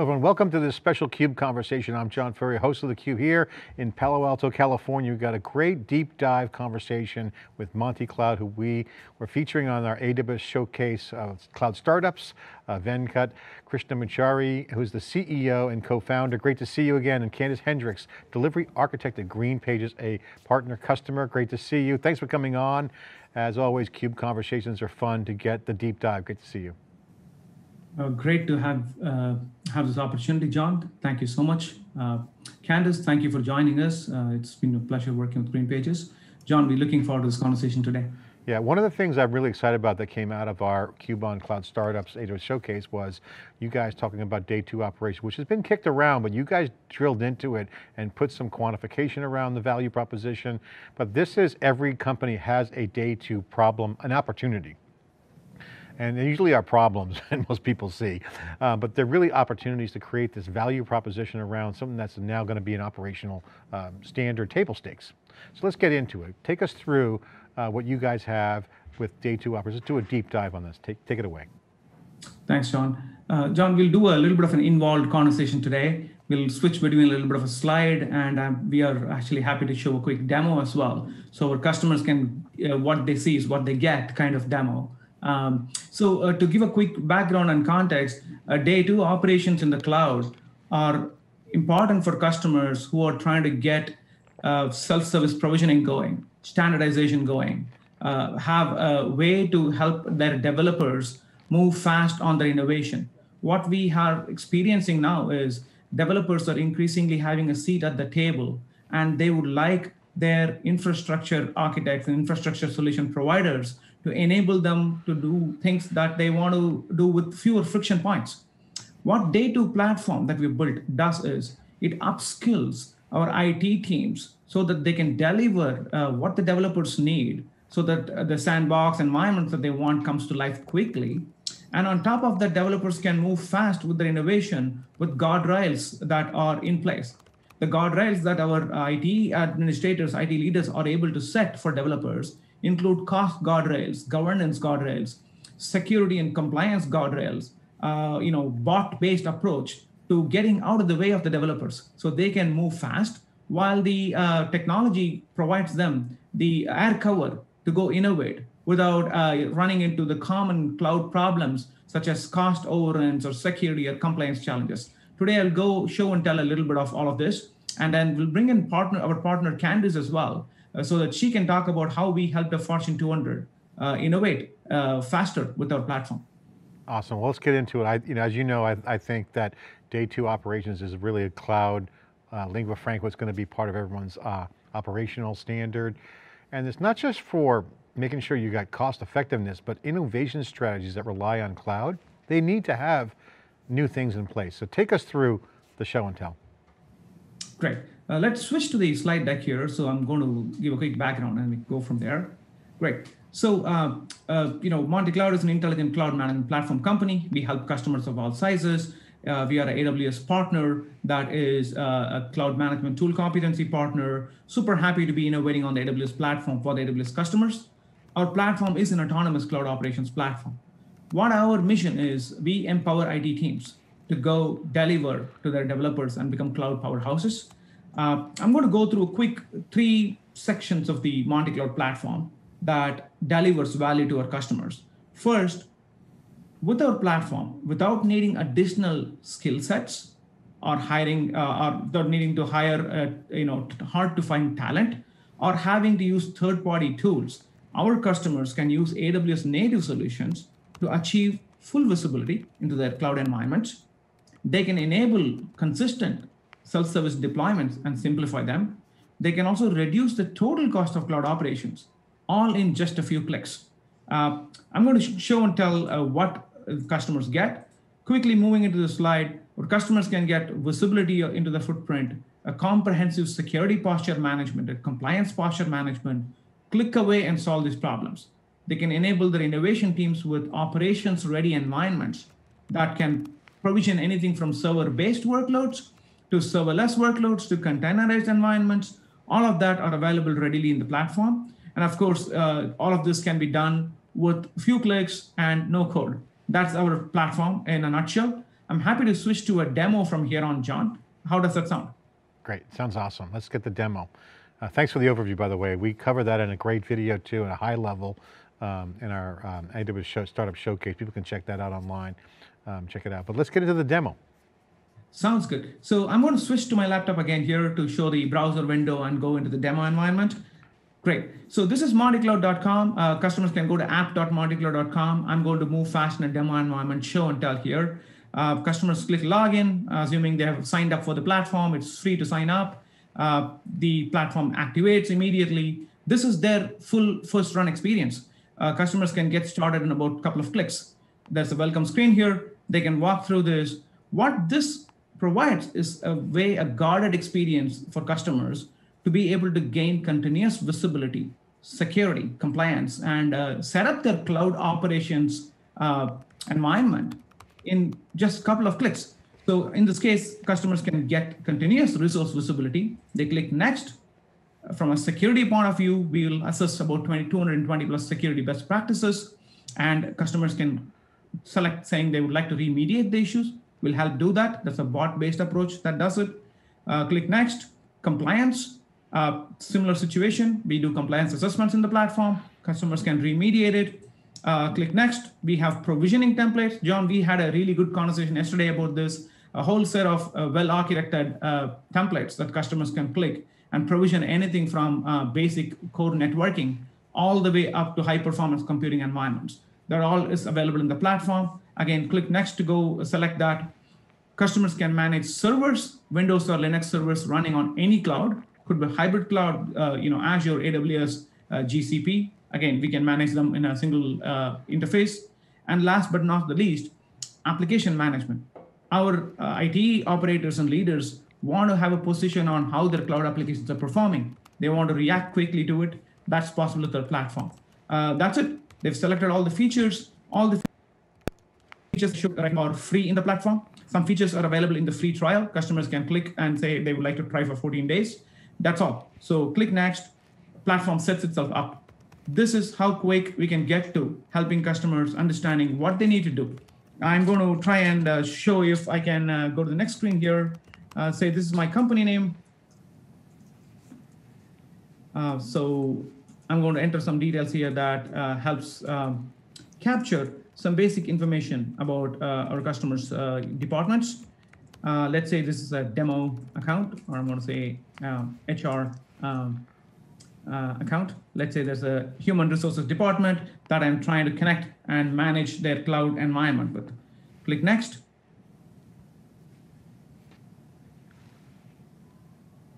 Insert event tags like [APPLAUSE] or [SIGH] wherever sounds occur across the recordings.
Everyone, welcome to this special CUBE conversation. I'm John Furrier, host of theCUBE here in Palo Alto, California. We've got a great deep dive conversation with MontyCloud, who we were featuring on our AWS showcase of cloud startups. Uh, Venkat Krishnamachari, who's the CEO and co-founder. Great to see you again. And Kandice Hendricks, delivery architect at GreenPages, a partner customer. Great to see you. Thanks for coming on. As always, CUBE conversations are fun to get the deep dive. Great to see you. Uh, great to have uh, have this opportunity, John. Thank you so much. Uh, Kandice, thank you for joining us. Uh, it's been a pleasure working with GreenPages. John, we're looking forward to this conversation today. Yeah, one of the things I'm really excited about that came out of our CUBE Cloud Startups AWS Showcase was you guys talking about day two operation, which has been kicked around, but you guys drilled into it and put some quantification around the value proposition. But this is every company has a day two problem, an opportunity and they usually are problems [LAUGHS] that most people see, uh, but they're really opportunities to create this value proposition around something that's now going to be an operational um, standard table stakes. So let's get into it. Take us through uh, what you guys have with day two operations. Let's do a deep dive on this. Take, take it away. Thanks, John. Uh, John, we'll do a little bit of an involved conversation today. We'll switch between a little bit of a slide, and um, we are actually happy to show a quick demo as well. So our customers can, uh, what they see is what they get kind of demo. Um, so uh, to give a quick background and context, uh, day two operations in the cloud are important for customers who are trying to get uh, self-service provisioning going, standardization going, uh, have a way to help their developers move fast on their innovation. What we are experiencing now is developers are increasingly having a seat at the table and they would like their infrastructure architects and infrastructure solution providers to enable them to do things that they want to do with fewer friction points. What Day 2 platform that we built does is it upskills our IT teams so that they can deliver uh, what the developers need so that uh, the sandbox environment that they want comes to life quickly. And on top of that, developers can move fast with their innovation with guardrails that are in place. The guardrails that our IT administrators, IT leaders are able to set for developers include cost guardrails, governance guardrails, security and compliance guardrails, uh, you know, bot-based approach to getting out of the way of the developers so they can move fast while the uh, technology provides them the air cover to go innovate without uh, running into the common cloud problems such as cost overruns or security or compliance challenges. Today, I'll go show and tell a little bit of all of this, and then we'll bring in partner our partner Kandice as well, so that she can talk about how we help the Fortune 200 uh, innovate uh, faster with our platform. Awesome. Well, let's get into it. I, you know, as you know, I, I think that day two operations is really a cloud uh, lingua franca. It's going to be part of everyone's uh, operational standard. And it's not just for making sure you got cost effectiveness, but innovation strategies that rely on cloud, they need to have new things in place. So take us through the show and tell. Great. Uh, let's switch to the slide deck here. So I'm going to give a quick background and we go from there. Great. So, uh, uh, you know, MontyCloud is an intelligent cloud management platform company. We help customers of all sizes. Uh, we are an AWS partner that is uh, a cloud management tool competency partner. Super happy to be innovating on the AWS platform for the AWS customers. Our platform is an autonomous cloud operations platform. What our mission is, we empower IT teams to go deliver to their developers and become cloud powerhouses. Uh, I'm going to go through a quick three sections of the MontyCloud platform that delivers value to our customers. First, with our platform, without needing additional skill sets or hiring uh, or without needing to hire, uh, you know, hard to find talent or having to use third-party tools, our customers can use AWS native solutions to achieve full visibility into their cloud environments. They can enable consistent self-service deployments and simplify them. They can also reduce the total cost of cloud operations, all in just a few clicks. Uh, I'm going to show and tell uh, what customers get. Quickly moving into the slide, where customers can get visibility into the footprint, a comprehensive security posture management, a compliance posture management, click away and solve these problems. They can enable their innovation teams with operations ready environments that can provision anything from server based workloads to serverless workloads to containerized environments. All of that are available readily in the platform. And of course, uh, all of this can be done with few clicks and no code. That's our platform in a nutshell. I'm happy to switch to a demo from here on, John. How does that sound? Great, sounds awesome. Let's get the demo. Uh, thanks for the overview, by the way. We cover that in a great video too, at a high level um, in our um, AWS show, Startup Showcase. People can check that out online. Um, check it out. But let's get into the demo. Sounds good. So I'm going to switch to my laptop again here to show the browser window and go into the demo environment. Great. So this is montycloud.com. Uh, customers can go to app.montycloud.com. I'm going to move fast in a demo environment show and tell here. Uh, customers click login, assuming they have signed up for the platform. It's free to sign up. Uh, the platform activates immediately. This is their full first run experience. Uh, customers can get started in about a couple of clicks. There's a welcome screen here. They can walk through this. What this provides is a way, a guarded experience for customers to be able to gain continuous visibility, security, compliance, and uh, set up their cloud operations uh, environment in just a couple of clicks. So in this case, customers can get continuous resource visibility. They click next. From a security point of view, we will assess about 20, 220 plus security best practices, and customers can select saying they would like to remediate the issues. We'll help do that. That's a bot-based approach that does it. Uh, click next. Compliance. Uh, similar situation. We do compliance assessments in the platform. Customers can remediate it. Uh, click next. We have provisioning templates. John, we had a really good conversation yesterday about this. A whole set of uh, well-architected uh, templates that customers can click and provision anything from uh, basic core networking all the way up to high-performance computing environments. That all is available in the platform. Again, click next to go select that. Customers can manage servers, Windows or Linux servers running on any cloud. Could be hybrid cloud, uh, you know, Azure, AWS, uh, GCP. Again, we can manage them in a single uh, interface. And last but not the least, application management. Our uh, IT operators and leaders want to have a position on how their cloud applications are performing. They want to react quickly to it. That's possible with our platform. Uh, that's it. They've selected all the features. All the features should right are free in the platform. Some features are available in the free trial. Customers can click and say they would like to try for 14 days. That's all. So click next. Platform sets itself up. This is how quick we can get to helping customers understanding what they need to do. I'm going to try and uh, show if I can uh, go to the next screen here. Uh, say this is my company name. Uh, so I'm going to enter some details here that uh, helps um, capture some basic information about uh, our customers' uh, departments. Uh, let's say this is a demo account, or I'm going to say HR um, uh, account. Let's say there's a human resources department that I'm trying to connect and manage their cloud environment with. Click next.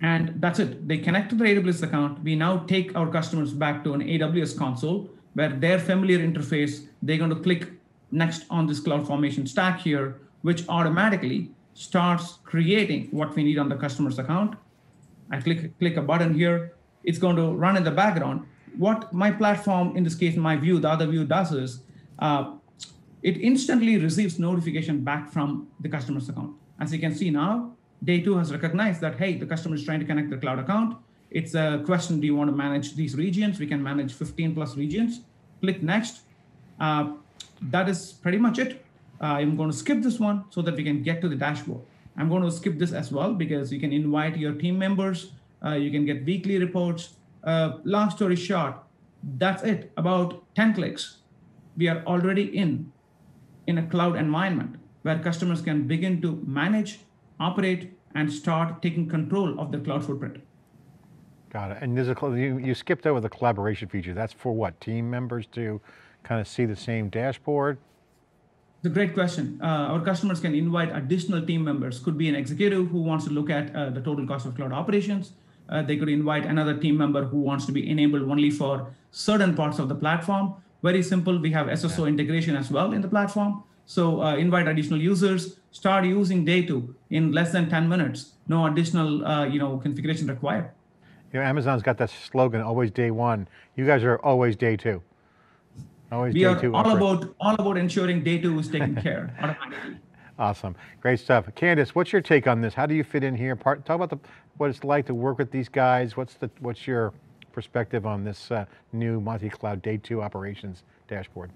And that's it. They connect to the AWS account. We now take our customers back to an AWS console where their familiar interface, they're going to click next on this CloudFormation stack here, which automatically starts creating what we need on the customer's account. I click, click a button here. It's going to run in the background. What my platform, in this case, my view, the other view does is uh, it instantly receives notification back from the customer's account. As you can see now, day two has recognized that, hey, the customer is trying to connect the cloud account. It's a question, do you want to manage these regions? We can manage 15 plus regions. Click next. Uh, that is pretty much it. Uh, I'm going to skip this one so that we can get to the dashboard. I'm going to skip this as well because you can invite your team members. Uh, you can get weekly reports. Uh, long story short, that's it. About 10 clicks, we are already in in a cloud environment where customers can begin to manage, operate, and start taking control of the cloud footprint. Got it. And there's a you, you skipped over the collaboration feature. That's for what team members to kind of see the same dashboard. It's a great question. Uh, our customers can invite additional team members. Could be an executive who wants to look at uh, the total cost of cloud operations. Uh, they could invite another team member who wants to be enabled only for certain parts of the platform. Very simple. We have SSO yeah. integration as well in the platform. So uh, invite additional users, start using day two in less than 10 minutes. No additional uh, you know, configuration required. You know, Amazon's got that slogan, always day one. You guys are always day two. Always we are all about all about ensuring day two is taken care automatically. [LAUGHS] Awesome, great stuff. Kandice, what's your take on this? How do you fit in here? Part, talk about the, what it's like to work with these guys. What's the what's your perspective on this uh, new MontyCloud Day Two operations dashboard?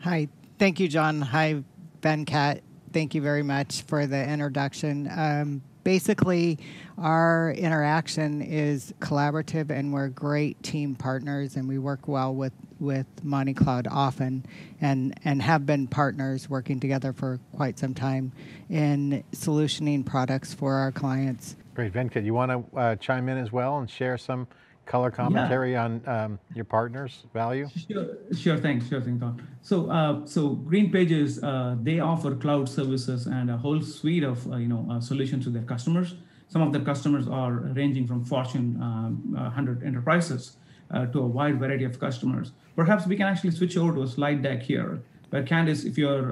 Hi, thank you, John. Hi, Venkat. Thank you very much for the introduction. Um, basically, our interaction is collaborative, and we're great team partners, and we work well with with MontyCloud often, and and have been partners working together for quite some time in solutioning products for our clients. Great, Venkat, you want to uh, chime in as well and share some color commentary yeah. on um, your partners' value? Sure, sure thing, sure thing, Don. So, uh, so GreenPages, uh, they offer cloud services and a whole suite of uh, you know uh, solutions to their customers. Some of their customers are ranging from Fortune 100 uh, enterprises uh, to a wide variety of customers. Perhaps we can actually switch over to a slide deck here, where Kandice, if you're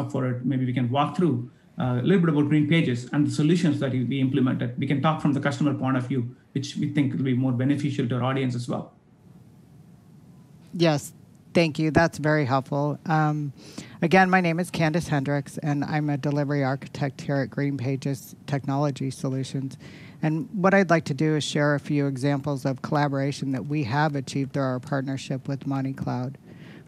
up for it, maybe we can walk through a little bit about GreenPages and the solutions that we implemented. We can talk from the customer point of view, which we think will be more beneficial to our audience as well. Yes, thank you. That's very helpful. Um, again, my name is Kandice Hendricks, and I'm a delivery architect here at GreenPages Technology Solutions. And what I'd like to do is share a few examples of collaboration that we have achieved through our partnership with MontyCloud.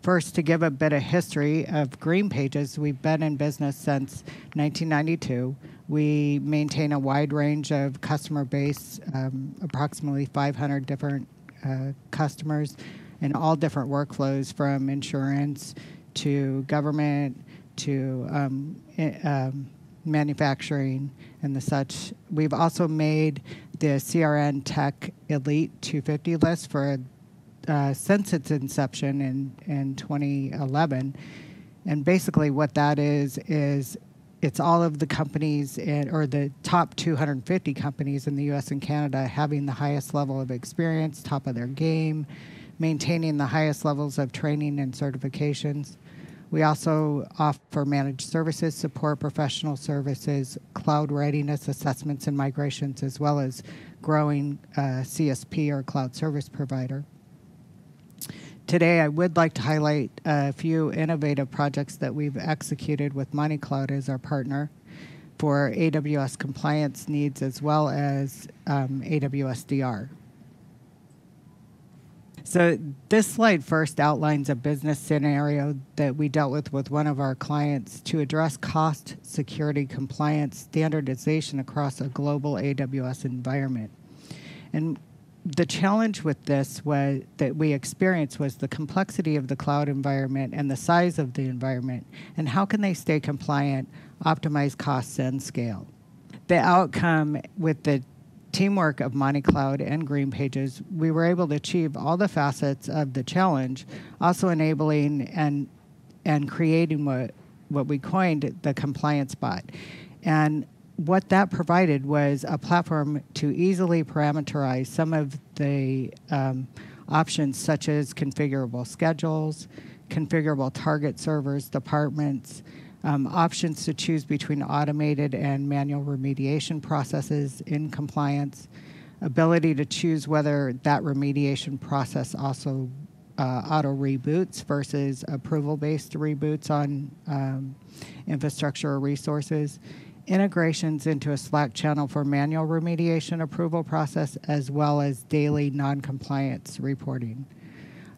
First, to give a bit of history of GreenPages, we've been in business since 1992. We maintain a wide range of customer base, um, approximately 500 different uh, customers, in all different workflows from insurance to government to um, um, manufacturing and the such. We've also made the CRN Tech Elite 250 list for uh, since its inception in, in 2011. And basically, what that is, is it's all of the companies in, or the top 250 companies in the US and Canada having the highest level of experience, top of their game, maintaining the highest levels of training and certifications. We also offer managed services, support professional services, cloud readiness assessments and migrations, as well as growing uh, CSP or cloud service provider. Today, I would like to highlight a few innovative projects that we've executed with MontyCloud as our partner for AWS compliance needs as well as um, AWS DR. So this slide first outlines a business scenario that we dealt with with one of our clients to address cost, security, compliance, standardization across a global AWS environment. And the challenge with this was that we experienced was the complexity of the cloud environment and the size of the environment and how can they stay compliant optimize costs and scale the outcome with the teamwork of MontyCloud and GreenPages, we were able to achieve all the facets of the challenge, also enabling and and creating what what we coined the compliance bot. And what that provided was a platform to easily parameterize some of the um, options, such as configurable schedules, configurable target servers, departments, um, options to choose between automated and manual remediation processes in compliance, ability to choose whether that remediation process also uh, auto reboots versus approval based reboots on um, infrastructure or resources, integrations into a Slack channel for manual remediation approval process, as well as daily non-compliance reporting.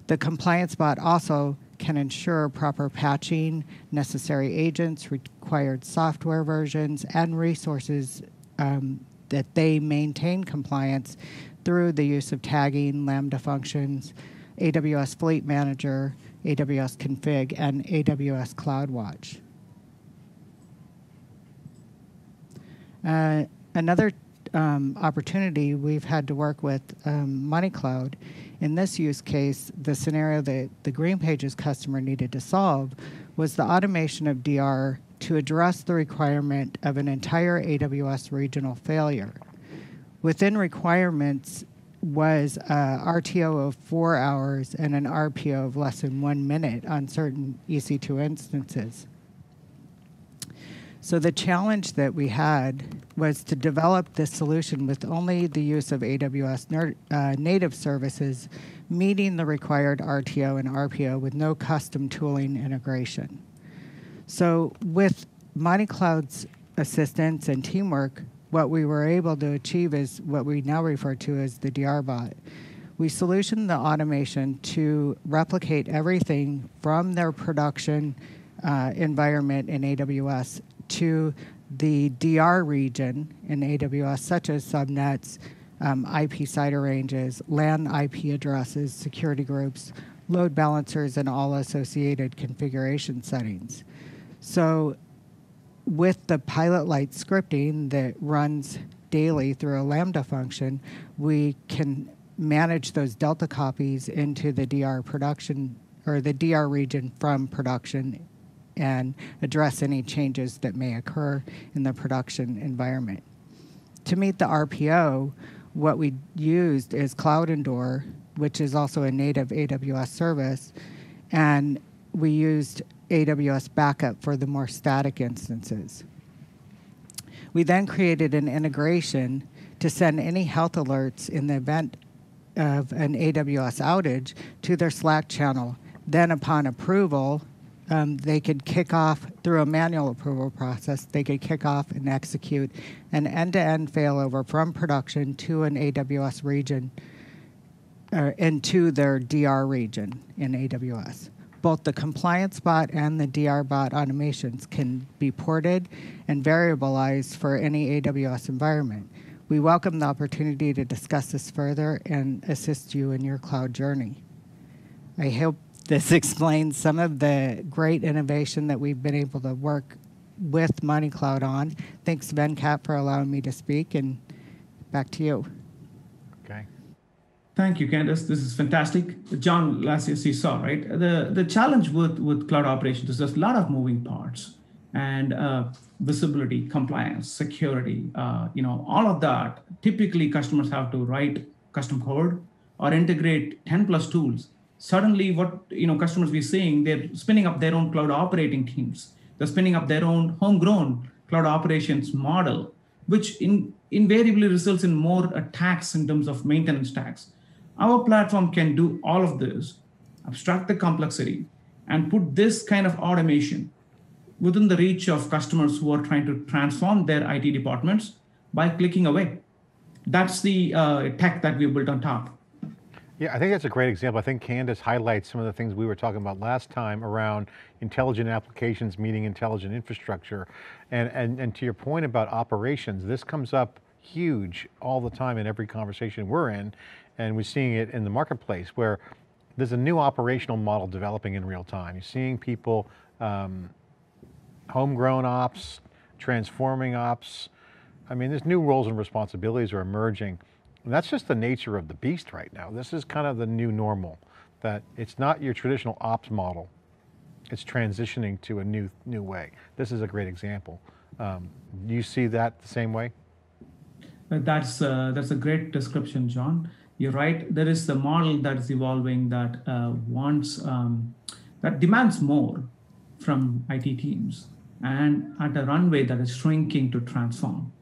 The compliance bot also can ensure proper patching, necessary agents, required software versions, and resources um, that they maintain compliance through the use of tagging, Lambda functions, AWS Fleet Manager, AWS Config, and AWS CloudWatch. Uh, another um, opportunity we've had to work with um, MontyCloud. In this use case, the scenario that the GreenPages customer needed to solve was the automation of DR to address the requirement of an entire AWS regional failure. Within requirements was a RTO of four hours and an RPO of less than one minute on certain EC2 instances. So the challenge that we had was to develop this solution with only the use of AWS uh, native services, meeting the required RTO and RPO with no custom tooling integration. So with MontyCloud's assistance and teamwork, what we were able to achieve is what we now refer to as the DR bot. We solutioned the automation to replicate everything from their production uh, environment in AWS to the DR region in AWS, such as subnets, um, IP CIDR ranges, LAN IP addresses, security groups, load balancers, and all associated configuration settings. So, with the Pilot Light scripting that runs daily through a Lambda function, we can manage those Delta copies into the DR production or the DR region from production and address any changes that may occur in the production environment. To meet the RPO, what we used is CloudEndure, which is also a native AWS service, and we used AWS Backup for the more static instances. We then created an integration to send any health alerts in the event of an AWS outage to their Slack channel. Then, upon approval, um, they could kick off through a manual approval process. They could kick off and execute an end-to-end failover from production to an AWS region uh, and to their DR region in AWS. Both the compliance bot and the DR bot automations can be ported and variabilized for any AWS environment. We welcome the opportunity to discuss this further and assist you in your cloud journey. I hope this explains some of the great innovation that we've been able to work with MontyCloud on. Thanks, Venkat, for allowing me to speak, and back to you. Okay. Thank you, Kandice. This is fantastic. John, last year you saw, right? The the challenge with, with cloud operations is there's a lot of moving parts and uh, visibility, compliance, security, uh, you know, all of that. Typically, customers have to write custom code or integrate 10 plus tools. Suddenly, what you know, customers we're seeing, they're spinning up their own cloud operating teams. They're spinning up their own homegrown cloud operations model, which in, invariably results in more attacks in terms of maintenance tax. Our platform can do all of this, abstract the complexity, and put this kind of automation within the reach of customers who are trying to transform their IT departments by clicking away. That's the uh, tech that we built on top. Yeah, I think that's a great example. I think Kandice highlights some of the things we were talking about last time around intelligent applications meeting intelligent infrastructure. And, and, and to your point about operations, this comes up huge all the time in every conversation we're in. And we're seeing it in the marketplace where there's a new operational model developing in real time. You're seeing people um, homegrown ops, transforming ops. I mean, there's new roles and responsibilities are emerging. And that's just the nature of the beast right now. This is kind of the new normal, that it's not your traditional ops model. It's transitioning to a new, new way. This is a great example. Um, do you see that the same way? Uh, that's, uh, that's a great description, John. You're right. There is a model that is evolving that uh, wants, um, that demands more from IT teams and at a runway that is shrinking to transform.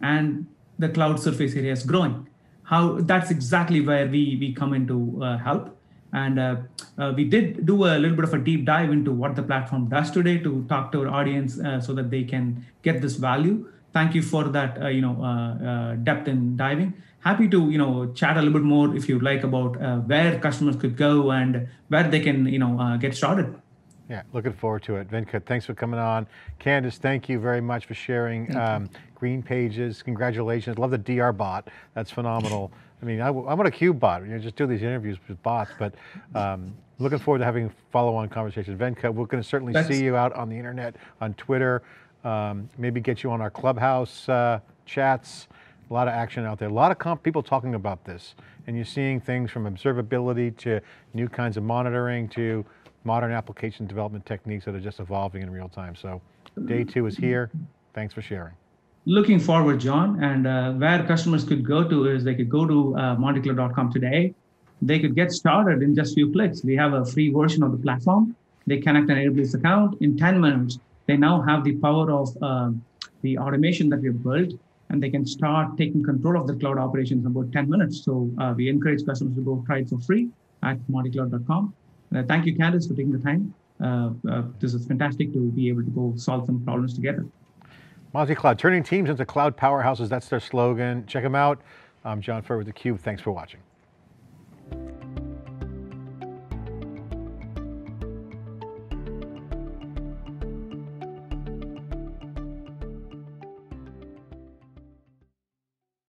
And the cloud surface area is growing. How that's exactly where we, we come into uh, help. And uh, uh, we did do a little bit of a deep dive into what the platform does today to talk to our audience uh, so that they can get this value. Thank you for that, uh, you know, uh, depth in diving. Happy to, you know, chat a little bit more if you'd like about where customers could go and where they can, you know, get started. Yeah, looking forward to it. Venkat, thanks for coming on. Kandice, thank you very much for sharing um, GreenPages. Congratulations. Love the DR bot. That's phenomenal. I mean, I, am on a cube bot. You know, just do these interviews with bots, but um, looking forward to having follow-on conversations. Venkat, we're going to certainly That's... see you out on the internet, on Twitter, um, maybe get you on our Clubhouse uh, chats. A lot of action out there. A lot of people talking about this, and you're seeing things from observability to new kinds of monitoring to modern application development techniques that are just evolving in real time. So day two is here. Thanks for sharing. Looking forward, John, and uh, where customers could go to is they could go to uh, montycloud.com today. They could get started in just a few clicks. We have a free version of the platform. They connect an AWS account in 10 minutes. They now have the power of uh, the automation that we've built, and they can start taking control of the cloud operations in about 10 minutes. So uh, we encourage customers to go try it for free at montycloud.com. Uh, thank you, Kandice, for taking the time. Uh, uh, this is fantastic to be able to go solve some problems together. MontyCloud, turning teams into cloud powerhouses. That's their slogan. Check them out. I'm John Furrier with theCUBE. Thanks for watching.